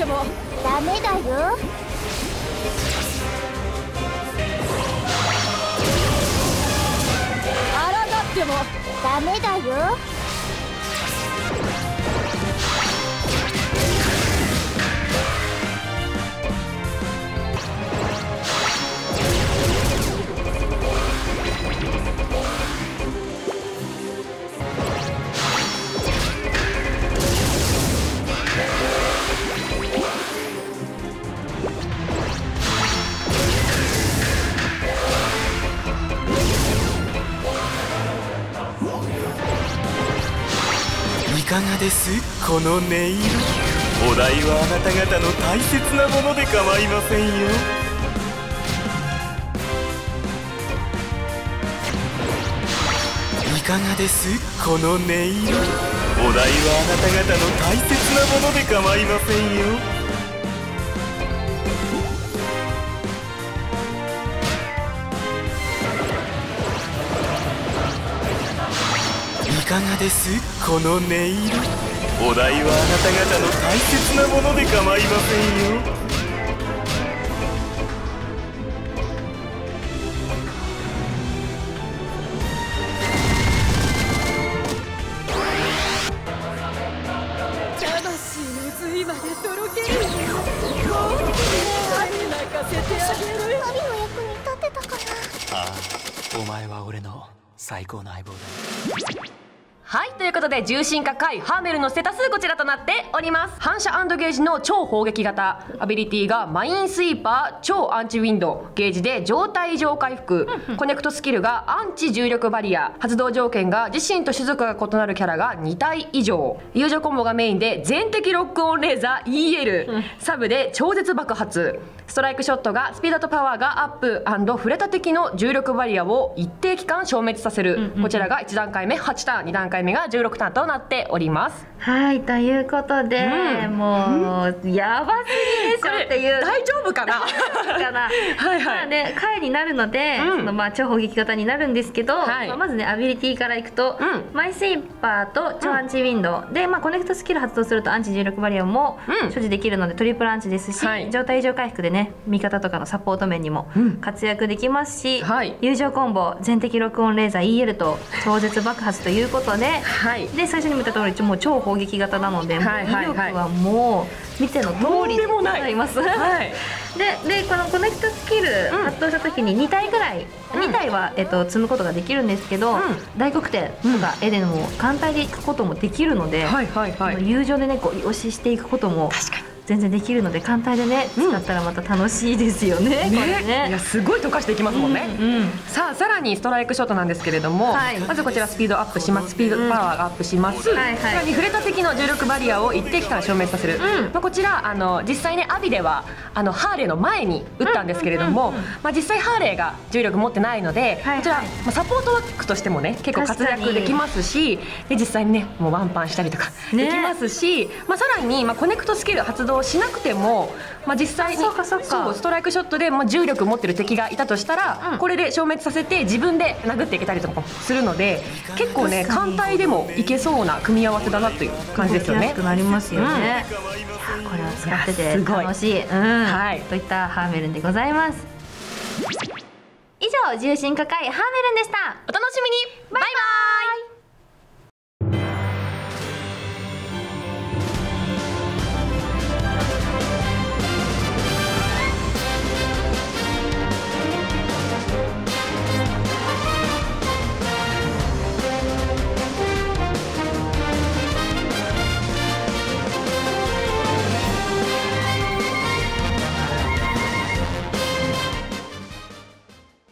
っても。ダメだよ。抗っても。ダメだよかがです？この音色。お題はあなた方の大切なもので構いませんよ。いかがです？この音色。お題はあなた方の大切なもので構いませんよ。かがですこの音色。お題はあなた方の大切なもので構いませんよ。魂の髄までとろける。もう泣かせてあげる。パリの役に立てたかな。ああお前は俺の最高の相棒だはいということで獣神化・改ハーメルンのステータスこちらとなっております。反射ゲージの超砲撃型アビリティがマインスイーパー超アンチウィンド、ゲージで状態異常回復。コネクトスキルがアンチ重力バリア。発動条件が自身と種族が異なるキャラが2体以上。友情コンボがメインで全敵ロックオンレーザー EL サブで超絶爆発。ストライクショットがスピードとパワーがアップ触れた敵の重力バリアを一定期間消滅させる、こちらが1段階目8ターン2段階目が16ターンとなっております。はいということで、うん。もうやばすぎでしょっていう。大丈夫かな？かな。はいはい。まあね改になるので、うん。そのまあ超砲撃型になるんですけど、はい。まあ、まずねアビリティからいくと、うん。マインスイーパーと超アンチウィンド、で、まあ、コネクトスキル発動するとアンチ重力バリアもうん。所持できるのでトリプルアンチですし、はい。状態異常回復でね味方とかのサポート面にもうん。活躍できますし、はい。友情コンボ全敵録音レーザー EL と超絶爆発ということではい。で最初にも言った通りもう超砲撃型なので、はいはいもう威力はもう見ての通りでございます。はい。ででこのコネクトスキルうん。発動した時に2体ぐらい、うん。2体は、えっと、積むことができるんですけど、うん。大黒点とかエデンも単体で行くこともできるので、はいはいはい。この友情でねこう押ししていくことも確かに全然できるので単体でねうん。使ったらまた楽しいですよね、これいねや。すごい溶かしていきますもんね、うんうん。さあさらにストライクショットなんですけれども、はい。まずこちらスピードアップします。スピードパワーがアップします、はいはい。さらに触れた敵の重力バリアを一定期間消滅させる、ん。まあ、こちらあの実際ねアビではあのハーレーの前に打ったんですけれども、まあ、実際ハーレーが重力持ってないので、はいこちら、まあ、サポートワークとしてもね結構活躍できますしで実際にねもうワンパンしたりとかね。できますし、まあ、さらに、まあ、コネクトスキル発動しなくても、まあ、実際にあそうかそうかそうストライクショットで、まあ、重力持ってる敵がいたとしたら、うんこれで消滅させて自分で殴っていけたりとかもするので結構ね艦隊でもいけそうな組み合わせだなという感じですよね。なりますよね。うんいやこれを使っていて楽しい。うん。はいといったハーメルンでございます。以上重心化会ハーメルンでした。お楽しみにバイバイ